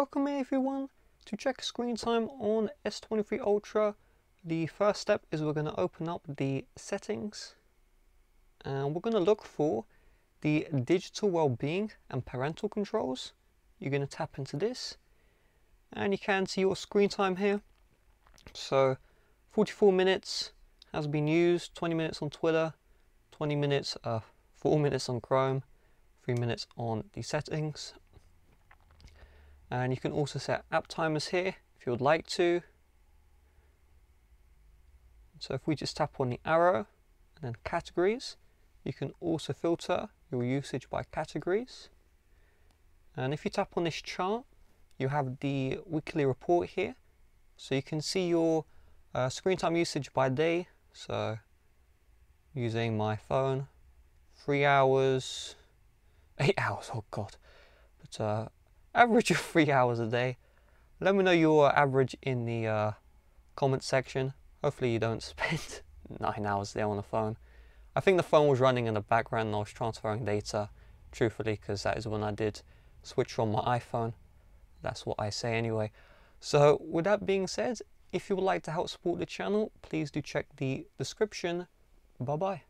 Welcome everyone to check screen time on S23 Ultra. The first step is we're going to open up the settings and we're going to look for the digital well-being and parental controls. You're going to tap into this and you can see your screen time here. So 44 minutes has been used, 20 minutes on Twitter, 20 minutes, uh, 4 minutes on Chrome, 3 minutes on the settings. And you can also set app timers here if you would like to. So if we just tap on the arrow and then categories, you can also filter your usage by categories. And if you tap on this chart, you have the weekly report here. So you can see your uh, screen time usage by day. So using my phone, three hours, eight hours, oh God. But uh, average of three hours a day. Let me know your average in the uh, comment section. Hopefully you don't spend nine hours there on the phone. I think the phone was running in the background and I was transferring data, truthfully, because that is when I did switch from my iPhone. That's what I say anyway. So with that being said, if you would like to help support the channel, please do check the description. Bye bye.